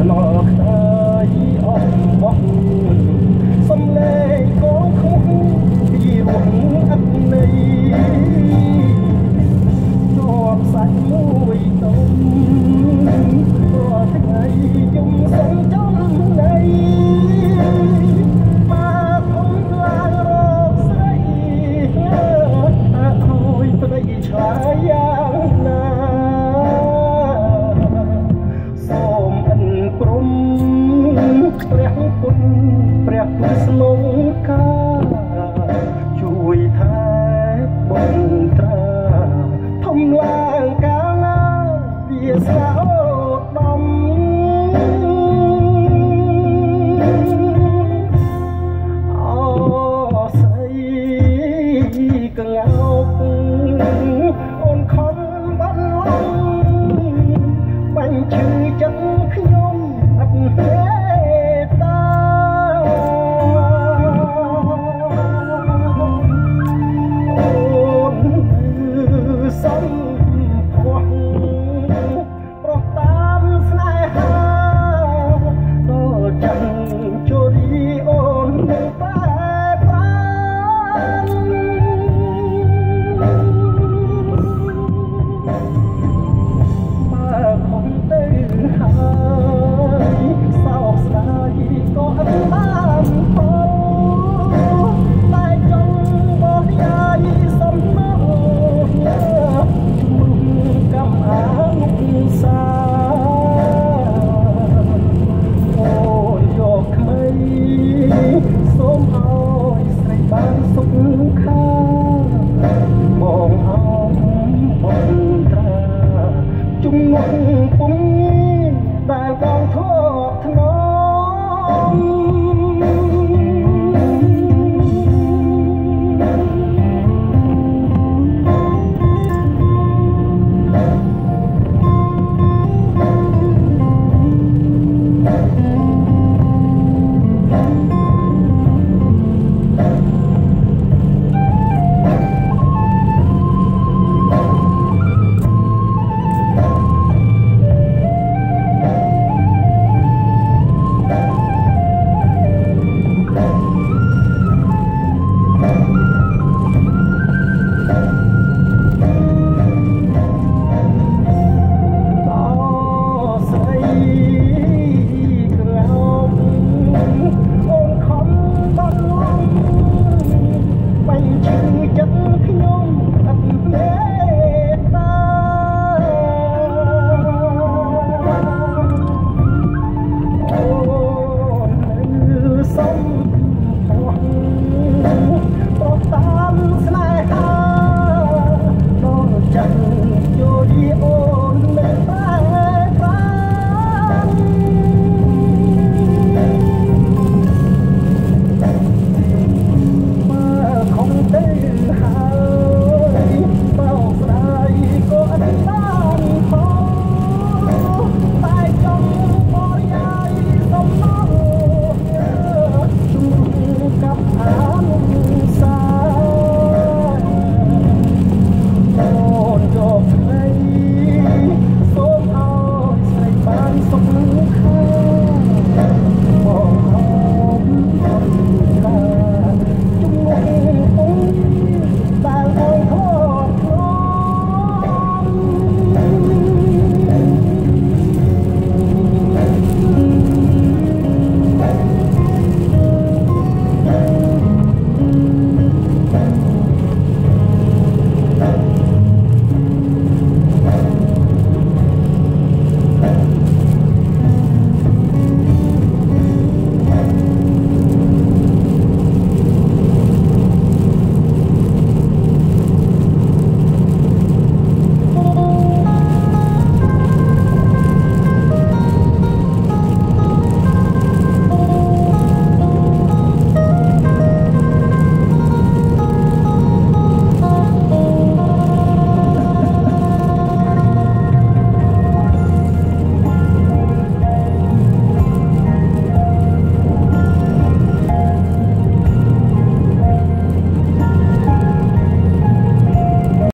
العقاب